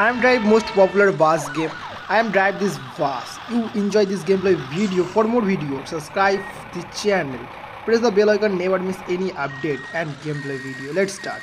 I am drive most popular bus game. I am drive this bus. You enjoy this gameplay video. For more video, subscribe the channel. Press the bell icon. Never miss any update and gameplay video. Let's start.